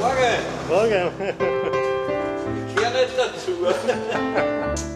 Morgen. Morgen. Ich gehöre nicht dazu.